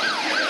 Yeah.